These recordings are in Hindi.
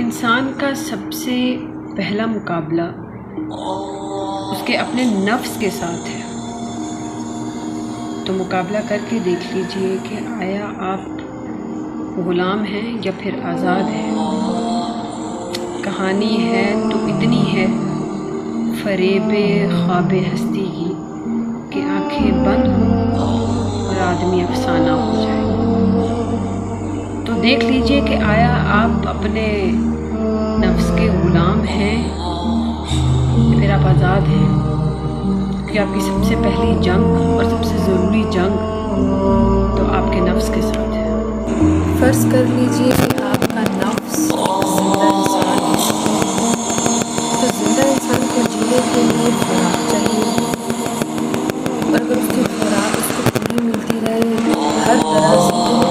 इंसान का सबसे पहला मुकाबला उसके अपने नफ्स के साथ है। तो मुकाबला करके देख लीजिए कि आया आप ग़ुलाम हैं या फिर आज़ाद हैं। कहानी है तो इतनी है, फरेब ख्वाब हस्ती की, कि आँखें बंद हों और आदमी अफसाना हो। देख लीजिए कि आया, आप अपने नफ्स के ग़ुलाम हैं फिर आप आज़ाद हैं। कि आपकी सबसे पहली जंग और सबसे ज़रूरी जंग तो आपके नफ्स के साथ है। फ़र्ज़ कर लीजिए कि आपका नफ्स तो खुराक चाहिए। और अगर उसकी खुराक उसको पूरी मिलती रहे हर तरह से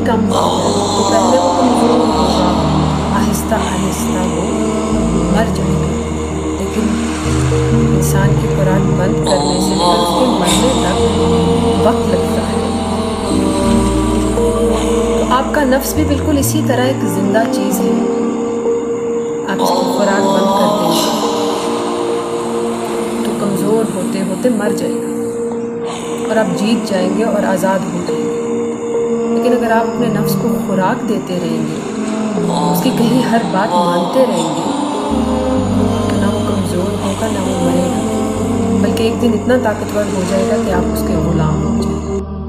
इतनी कम तो पहले वो कमज़ोर होगा आहिस्ता आहिस्ता वो मर जाएगा लेकिन इंसान की खुराक बंद करने से उसके मरने तक वक्त लगता है तो आपका नफ्स भी बिल्कुल इसी तरह एक ज़िंदा चीज़ है आप इसकी खुराक बंद कर देंगे तो कमज़ोर होते होते मर जाएगा और आप जीत जाएँगे और आज़ाद हो जाएँगे लेकिन अगर आप अपने नफ्स को खुराक देते रहेंगे, उसकी कही हर बात मानते रहेंगे तो ना वो कमज़ोर होगा, ना वो मरेगा। बल्कि एक दिन इतना ताकतवर हो जाएगा कि आप उसके ग़ुलाम हो जाए